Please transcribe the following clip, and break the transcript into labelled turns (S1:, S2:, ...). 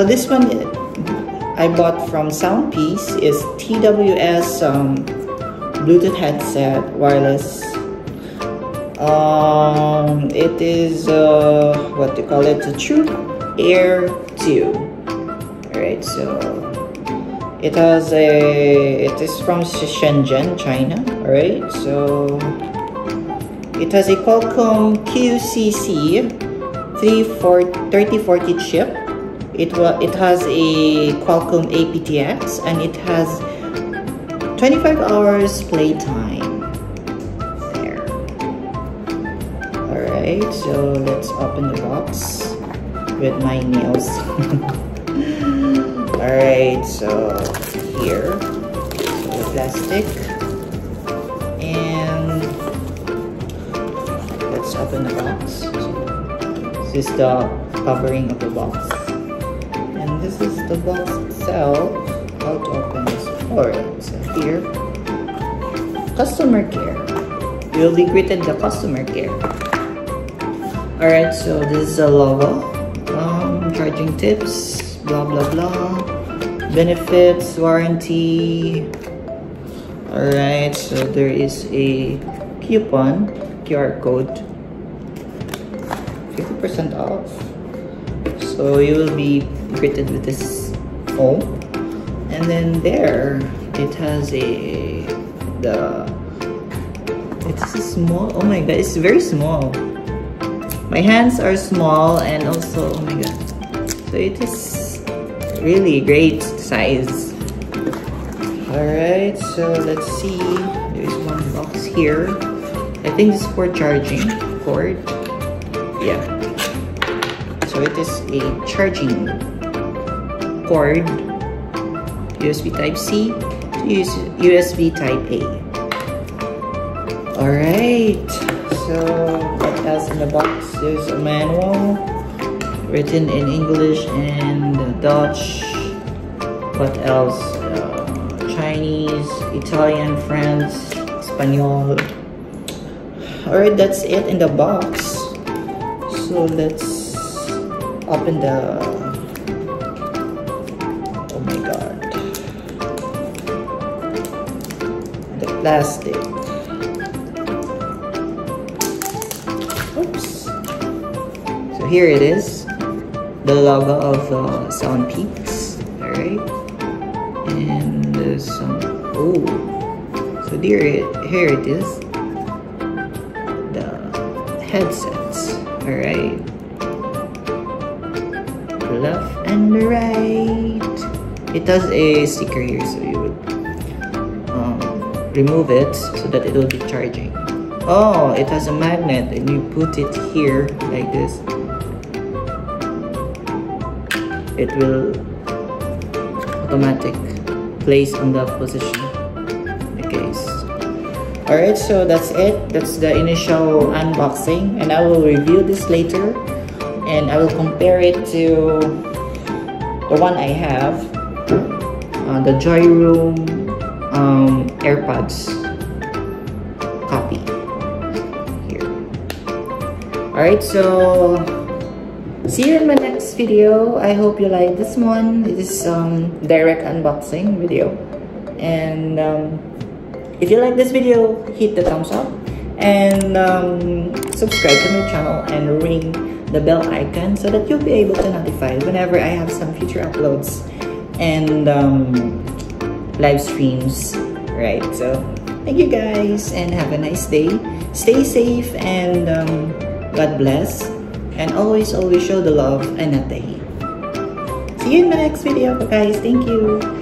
S1: this one I bought from SoundPEATS is TWS um, Bluetooth headset wireless. Um, it is uh, what you call it, the True Air 2. Alright, so it has a it is from Shenzhen, China. Alright, so it has a Qualcomm QCC 3040 chip. It it has a Qualcomm aptX and it has 25 hours playtime. There. Alright, so let's open the box with my nails. Alright, so here, so the plastic, and let's open the box. This is the covering of the box, box itself. How to open this? Alright, so here, customer care. You'll be greeted the customer care. Alright, so this is a logo. Um, charging tips, blah blah blah benefits warranty all right so there is a coupon qr code 50 percent off so you will be greeted with this phone and then there it has a the it's small oh my god it's very small my hands are small and also oh my god so it is really great size. Alright, so let's see. There's one box here. I think is for charging cord. Yeah. So it is a charging cord. USB Type-C to USB Type-A. Alright. So what else in the box? There's a manual written in English and Dutch. What else? Uh, Chinese, Italian, French, Espanol. Alright, that's it in the box. So let's open the... My god. The plastic. Oops. So here it is the logo of uh, SoundPEATS. Alright. And uh, some. Oh. So here it, here it is. The headsets. Alright. Left and right. It has a sticker here, so you would um, remove it so that it will be charging. Oh, it has a magnet and you put it here like this. It will automatic place on the position. Okay case all right so that's it. That's the initial unboxing and i will review this later and i will compare it to the one i have the joy room um, airpods copy. Here. All right so see you in my next video. I hope you like this one. It is um direct unboxing video. And um, if you like this video hit the thumbs up. And um, subscribe to my channel and ring the bell icon so that you'll be able to notify whenever i have some future uploads and um, live streams right? So thank you guys and have a nice day. Stay safe and um, god bless. And always always show the love and the hate. See you in my next video guys. Thank you